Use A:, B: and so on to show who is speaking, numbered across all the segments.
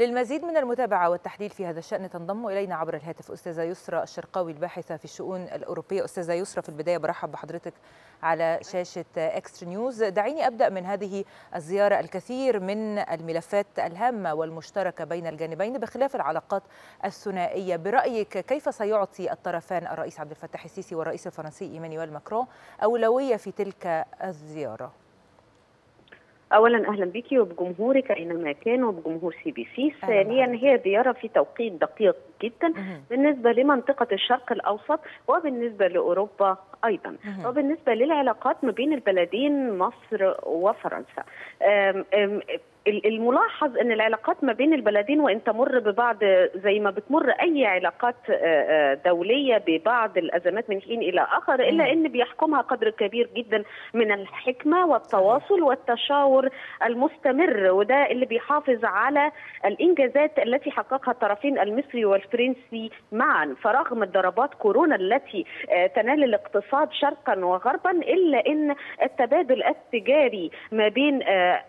A: للمزيد من المتابعة والتحليل في هذا الشأن تنضم إلينا عبر الهاتف أستاذة يسرى الشرقاوي الباحثة في الشؤون الأوروبية. أستاذة يسرى في البداية برحب بحضرتك على شاشة إكسترا نيوز دعيني أبدأ من هذه الزيارة الكثير من الملفات الهامة والمشتركة بين الجانبين بخلاف العلاقات الثنائية. برأيك كيف سيعطي الطرفان الرئيس عبد الفتاح السيسي والرئيس الفرنسي إيمانويل ماكرون أولوية في تلك الزيارة؟
B: اولا أهلا بك وبجمهورك أينما كان وبجمهور سي بي سي ثانيا هي زيارة في توقيت دقيق جدا بالنسبة لمنطقة الشرق الأوسط وبالنسبة لأوروبا أيضا. وبالنسبة للعلاقات ما بين البلدين مصر وفرنسا. أم أم الملاحظ إن العلاقات ما بين البلدين وإن تمر ببعض زي ما بتمر أي علاقات دولية ببعض الأزمات من حين إلى آخر إلا إن بيحكمها قدر كبير جدا من الحكمة والتواصل والتشاور المستمر وده اللي بيحافظ على الإنجازات التي حققها الطرفين المصري والفرنسي معا. فرغم ضربات كورونا التي تنال الاقتصاد شرقا وغربا إلا إن التبادل التجاري ما بين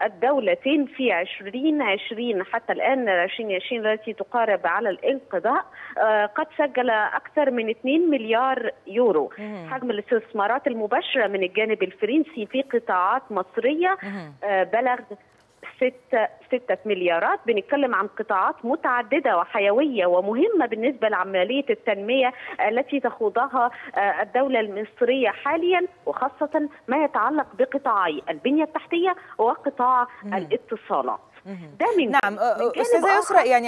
B: الدولتين في في 2020 حتى الآن 2020 التي تقارب على الانقضاء قد سجل أكثر من 2 مليار يورو. حجم الاستثمارات المباشرة من الجانب الفرنسي في قطاعات مصرية بلغ ستة, ستة مليارات. بنتكلم عن قطاعات متعددة وحيوية ومهمة بالنسبة لعملية التنمية التي تخوضها الدولة المصرية حاليا وخاصة ما يتعلق بقطاعي البنية التحتية وقطاع الاتصالات.
A: ده من نعم أستاذة يسرا يعني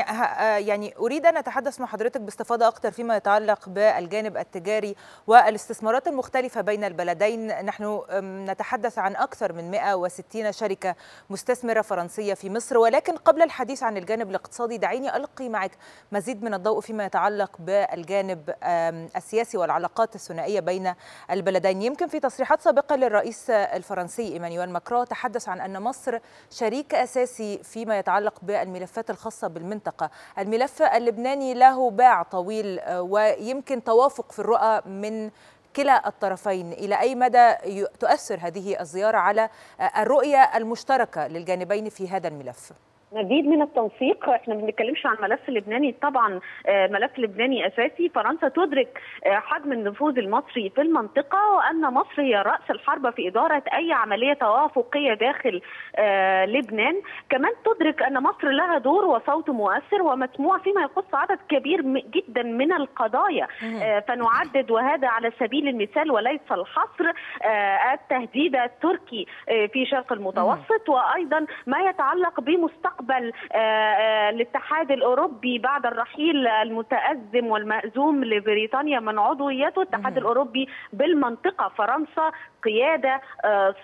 A: يعني أريد أن أتحدث مع حضرتك باستفاضة أكثر فيما يتعلق بالجانب التجاري والاستثمارات المختلفة بين البلدين. نحن نتحدث عن أكثر من 160 شركة مستثمرة فرنسية في مصر. ولكن قبل الحديث عن الجانب الاقتصادي دعيني ألقي معك مزيد من الضوء فيما يتعلق بالجانب السياسي والعلاقات الثنائية بين البلدين. يمكن في تصريحات سابقة للرئيس الفرنسي إيمانويل ماكرون تحدث عن أن مصر شريك أساسي فيما يتعلق بالملفات الخاصة بالمنطقة الملف اللبناني له باع طويل ويمكن توافق في الرؤى من كلا الطرفين إلى أي مدى تؤثر هذه الزيارة على الرؤية المشتركة للجانبين في هذا الملف؟
B: مزيد من التوثيق. إحنا ما بنتكلمش عن ملف لبناني طبعا ملف لبناني أساسي. فرنسا تدرك حجم النفوذ المصري في المنطقة وأن مصر هي رأس الحربه في إدارة أي عملية توافقية داخل لبنان. كمان تدرك أن مصر لها دور وصوت مؤثر ومسموع فيما يخص عدد كبير جدا من القضايا. فنعدد وهذا على سبيل المثال وليس الحصر التهديد التركي في شرق المتوسط وأيضا ما يتعلق بمستقبل مستقبل الاتحاد الأوروبي بعد الرحيل المتأزم والمأزوم لبريطانيا من عضويته الاتحاد الأوروبي بالمنطقة فرنسا قيادة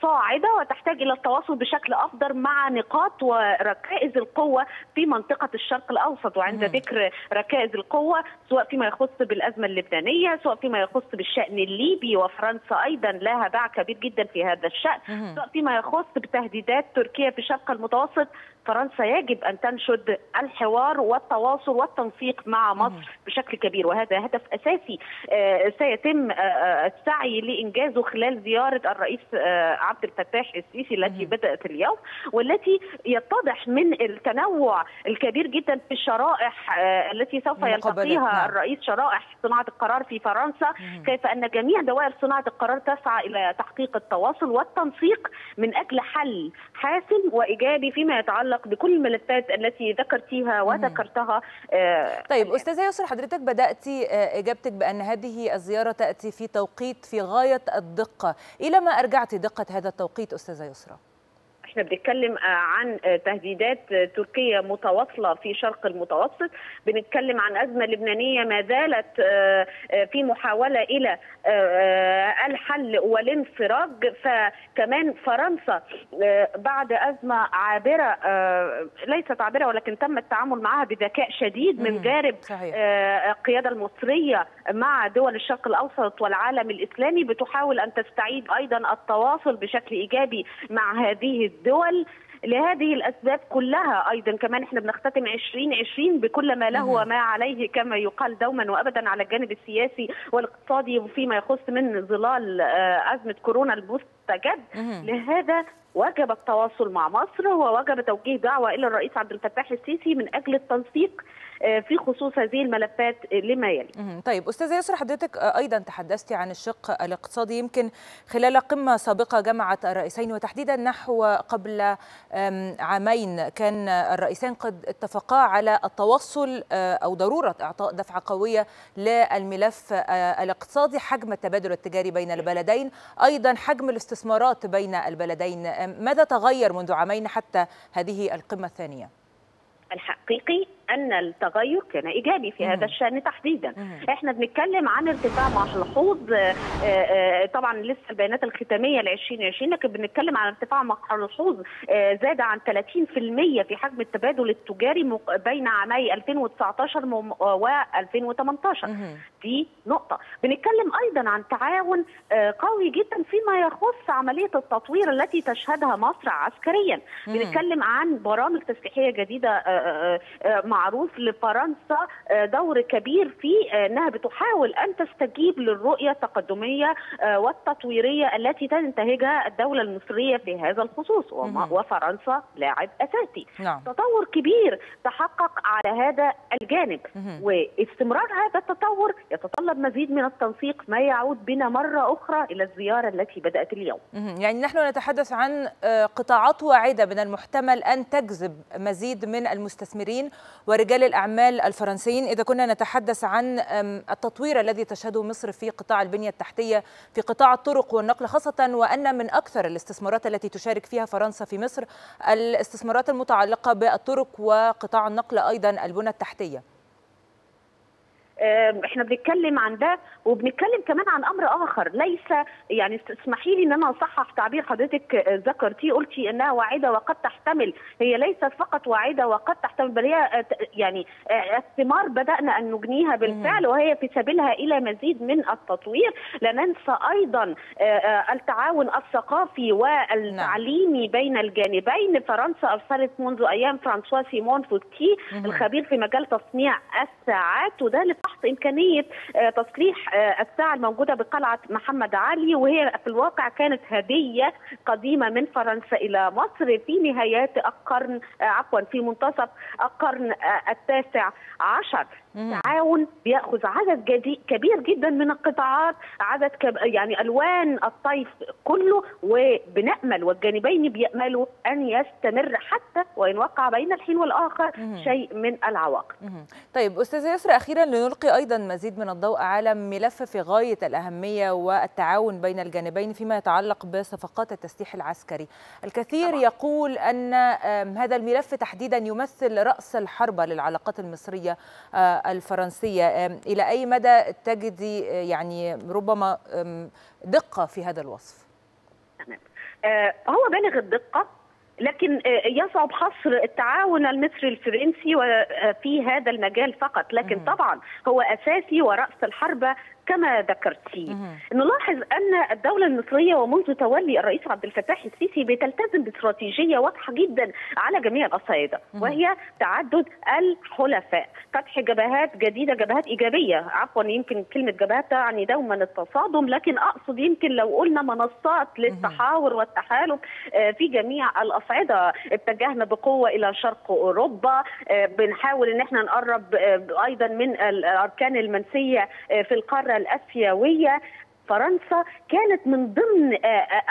B: صاعدة وتحتاج إلى التواصل بشكل افضل مع نقاط وركائز القوة في منطقة الشرق الأوسط. وعند ذكر ركائز القوة سواء فيما يخص بالأزمة اللبنانية سواء فيما يخص بالشأن الليبي وفرنسا أيضا لها باع كبير جدا في هذا الشأن. سواء فيما يخص بتهديدات تركيا في الشرق المتوسط فرنسا يجب أن تنشد الحوار والتواصل والتنسيق مع مصر بشكل كبير. وهذا هدف أساسي سيتم السعي لإنجازه خلال زيارة الرئيس عبد الفتاح السيسي التي بدأت اليوم والتي يتضح من التنوع الكبير جدا في الشرائح التي سوف يلتقيها الرئيس شرائح صناعة القرار في فرنسا كيف أن جميع دوائر صناعة القرار تسعى إلى تحقيق التواصل والتنسيق من أجل حل حاسم وإيجابي فيما يتعلق بكل الملفات التي ذكرتيها وذكرتها
A: طيب أستاذة يسرا حضرتك بدأتي إجابتك بأن هذه الزيارة تأتي في توقيت في غاية الدقة. إلى ما أرجعت دقة هذا التوقيت أستاذة يسرا
B: إحنا بنتكلم عن تهديدات تركية متواصلة في شرق المتوسط. بنتكلم عن أزمة لبنانية ما زالت في محاولة إلى الحل والانفراج. فكمان فرنسا بعد أزمة عابرة ليست عابرة ولكن تم التعامل معها بذكاء شديد من جانب القيادة المصرية مع دول الشرق الأوسط والعالم الإسلامي. بتحاول أن تستعيد أيضا التواصل بشكل إيجابي مع هذه الدول لهذه الأسباب كلها أيضا. كمان إحنا بنختتم 2020 بكل ما له وما عليه كما يقال دوما وابدا على الجانب السياسي والاقتصادي وفيما يخص من ظلال أزمة كورونا مستجد لهذا وجب التواصل مع مصر ووجب توجيه دعوة إلى الرئيس عبد الفتاح السيسي من أجل التنسيق في خصوص هذه الملفات لما يلي.
A: طيب أستاذة يسرا حضرتك أيضا تحدثتي عن الشق الاقتصادي. يمكن خلال قمة سابقة جمعت الرئيسين وتحديدا نحو قبل عامين كان الرئيسان قد اتفقا على التوصل أو ضرورة إعطاء دفعة قوية للملف الاقتصادي حجم التبادل التجاري بين البلدين. أيضا حجم الاستثمارات بين البلدين ماذا تغير منذ عامين حتى هذه القمة الثانية؟
B: الحقيقي أن التغير كان إيجابي في هذا الشأن تحديدا. إحنا بنتكلم عن ارتفاع ملحوظ طبعا لسه البيانات الختامية ل 2020 لكن بنتكلم عن ارتفاع ملحوظ زاد عن 30% في حجم التبادل التجاري بين عامي 2019 و 2018 دي نقطة. بنتكلم أيضا عن تعاون قوي جدا فيما يخص عملية التطوير التي تشهدها مصر عسكريا. بنتكلم عن برامج تسليحية جديدة معروف لفرنسا دور كبير في إنها بتحاول أن تستجيب للرؤية التقدمية والتطويرية التي تنتهجها الدولة المصرية في هذا الخصوص وفرنسا لاعب أساسي.
A: نعم.
B: تطور كبير تحقق على هذا الجانب. واستمرار هذا التطور يتطلب مزيد من التنسيق ما يعود بنا مرة أخرى إلى الزيارة التي بدأت اليوم.
A: يعني نحن نتحدث عن قطاعات واعدة من المحتمل أن تجذب مزيد من المستثمرين ورجال الأعمال الفرنسيين. إذا كنا نتحدث عن التطوير الذي تشهده مصر في قطاع البنية التحتية في قطاع الطرق والنقل خاصة وأن من أكثر الاستثمارات التي تشارك فيها فرنسا في مصر الاستثمارات المتعلقة بالطرق وقطاع النقل أيضا البنى التحتية.
B: إحنا بنتكلم عن ده وبنتكلم كمان عن أمر آخر. ليس يعني اسمحي لي إن أنا أصحح تعبير حضرتك ذكرتيه. قلتي إنها واعدة وقد تحتمل. هي ليست فقط واعدة وقد تحتمل بل هي يعني الثمار بدأنا أن نجنيها بالفعل وهي في سبيلها إلى مزيد من التطوير. لا ننسى أيضا التعاون الثقافي والتعليمي بين الجانبين. فرنسا أرسلت منذ أيام فرانسوا سيمون فوتي الخبير في مجال تصنيع الساعات وده بحث امكانيه تصليح الساعة الموجودة بقلعة محمد علي وهي في الواقع كانت هدية قديمة من فرنسا إلى مصر في نهايات القرن عفوا في منتصف القرن التاسع عشر. تعاون بيأخذ عدد جديد كبير جدا من القطاعات عدد كب... يعني ألوان الطيف كله وبنأمل والجانبين بيأملوا أن يستمر حتى وإن وقع بين الحين والآخر شيء من العواقب.
A: طيب أستاذة يسرا أخيرا لنلقي أيضا مزيد من الضوء على ملف في غاية الأهمية والتعاون بين الجانبين فيما يتعلق بصفقات التسليح العسكري. الكثير طبعا. يقول أن هذا الملف تحديدا يمثل رأس الحربه للعلاقات المصرية الفرنسية. إلى أي مدى تجدي يعني ربما دقة في هذا الوصف؟
B: تمام. هو بالغ الدقة لكن يصعب حصر التعاون المصري الفرنسي في هذا المجال فقط. لكن طبعا هو أساسي ورأس الحربة كما ذكرتي نلاحظ أن الدولة المصرية ومنذ تولي الرئيس عبد الفتاح السيسي بتلتزم باستراتيجية واضحة جدا على جميع الأصعدة وهي تعدد الحلفاء. فتح جبهات جديدة جبهات إيجابية. عفوا يمكن كلمة جبهات تعني دوما التصادم لكن أقصد يمكن لو قلنا منصات للتحاور والتحالف في جميع الأصعدة. اتجهنا بقوة إلى شرق أوروبا بنحاول إن إحنا نقرب أيضا من الأركان المنسية في القارة الأسيوية فرنسا كانت من ضمن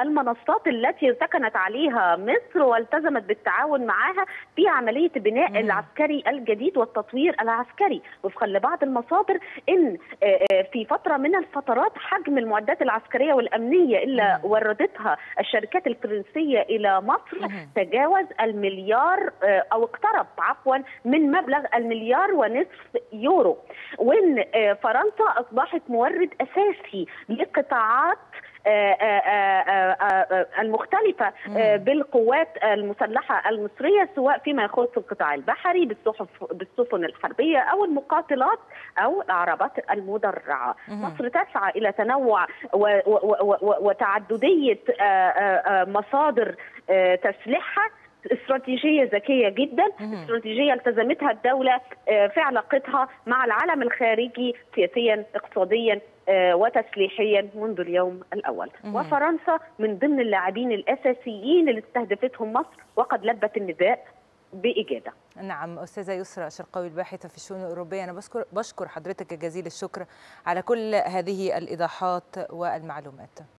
B: المنصات التي سكنت عليها مصر والتزمت بالتعاون معها في عملية بناء العسكري الجديد والتطوير العسكري. وفقا لبعض المصادر إن في فترة من الفترات حجم المعدات العسكرية والأمنية اللي وردتها الشركات الفرنسية إلى مصر تجاوز المليار أو اقترب عفوا من مبلغ المليار ونصف يورو. وإن فرنسا أصبحت مورد أساسي لقطاعات المختلفة بالقوات المسلحة المصرية سواء فيما يخص القطاع البحري بالصحف بالسفن الحربية أو المقاتلات أو العربات المدرعة. مصر تسعى إلى تنوع وتعددية مصادر تسليحها. استراتيجية ذكية جدا استراتيجية التزمتها الدولة في علاقتها مع العالم الخارجي سياسيا اقتصاديا وتسليحيا منذ اليوم الأول. وفرنسا من ضمن اللاعبين الأساسيين اللي استهدفتهم مصر وقد لبت النداء باجاده
A: نعم أستاذة يسرى شرقاوي الباحثة في الشؤون الأوروبية أنا بشكر بشكر حضرتك جزيل الشكر على كل هذه الإيضاحات والمعلومات.